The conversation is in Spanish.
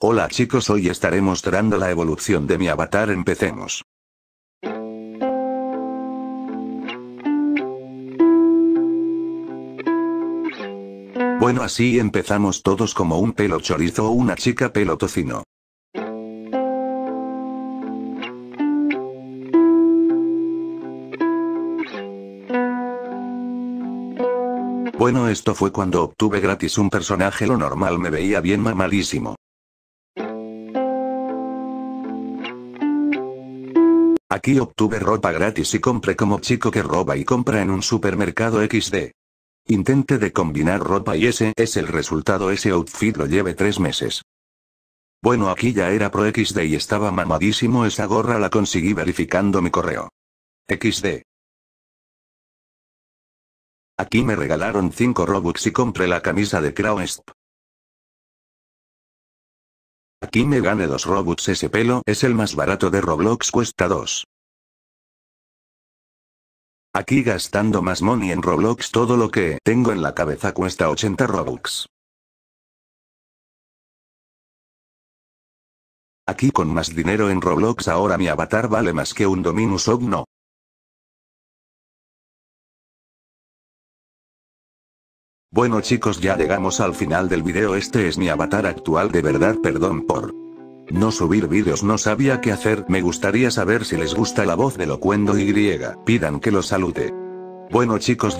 Hola chicos hoy estaré mostrando la evolución de mi avatar empecemos. Bueno así empezamos todos como un pelo chorizo o una chica pelo tocino. Bueno esto fue cuando obtuve gratis un personaje lo normal me veía bien mamadísimo. Aquí obtuve ropa gratis y compré como chico que roba y compra en un supermercado XD. Intente de combinar ropa y ese es el resultado ese outfit lo lleve tres meses. Bueno aquí ya era pro XD y estaba mamadísimo esa gorra la conseguí verificando mi correo. XD. Aquí me regalaron 5 Robux y compré la camisa de Crownstep. Aquí me gane 2 Robux ese pelo es el más barato de Roblox cuesta 2. Aquí gastando más money en Roblox todo lo que tengo en la cabeza cuesta 80 Robux. Aquí con más dinero en Roblox ahora mi avatar vale más que un Dominus Ogno. Bueno chicos ya llegamos al final del video. Este es mi avatar actual de verdad perdón por no subir vídeos no sabía qué hacer. Me gustaría saber si les gusta la voz de Locuendo Y. Pidan que lo salude. Bueno chicos